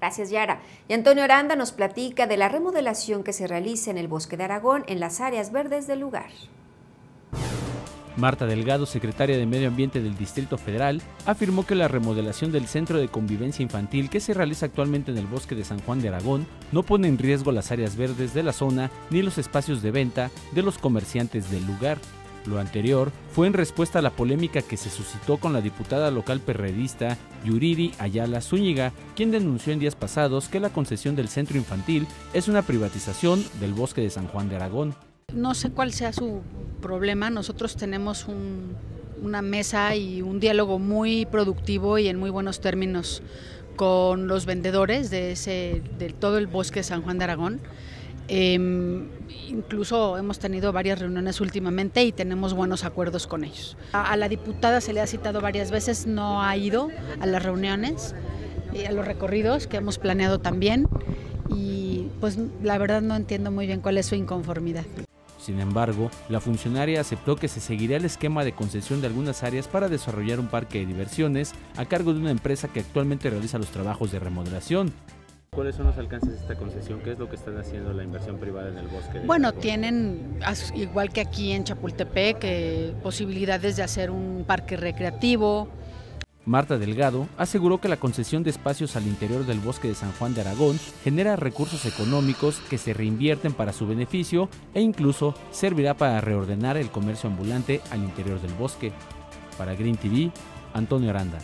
Gracias, Yara. Y Antonio Aranda nos platica de la remodelación que se realiza en el Bosque de Aragón en las áreas verdes del lugar. Marta Delgado, secretaria de Medio Ambiente del Distrito Federal, afirmó que la remodelación del Centro de Convivencia Infantil que se realiza actualmente en el bosque de San Juan de Aragón no pone en riesgo las áreas verdes de la zona ni los espacios de venta de los comerciantes del lugar. Lo anterior fue en respuesta a la polémica que se suscitó con la diputada local perredista Yuriri Ayala Zúñiga, quien denunció en días pasados que la concesión del centro infantil es una privatización del bosque de San Juan de Aragón. No sé cuál sea su problema, nosotros tenemos una mesa y un diálogo muy productivo y en muy buenos términos con los vendedores de, ese, de todo el bosque de San Juan de Aragón. Em, incluso hemos tenido varias reuniones últimamente y tenemos buenos acuerdos con ellos. A, la diputada se le ha citado varias veces, no ha ido a las reuniones, y a los recorridos que hemos planeado también y pues la verdad no entiendo muy bien cuál es su inconformidad. Sin embargo, la funcionaria aceptó que se seguirá el esquema de concesión de algunas áreas para desarrollar un parque de diversiones a cargo de una empresa que actualmente realiza los trabajos de remodelación. ¿Cuáles son los alcances de esta concesión? ¿Qué es lo que están haciendo la inversión privada en el bosque? bueno, tienen, igual que aquí en Chapultepec, eh, posibilidades de hacer un parque recreativo. Marta Delgado aseguró que la concesión de espacios al interior del bosque de San Juan de Aragón genera recursos económicos que se reinvierten para su beneficio e incluso servirá para reordenar el comercio ambulante al interior del bosque. Para Green TV, Antonio Aranda.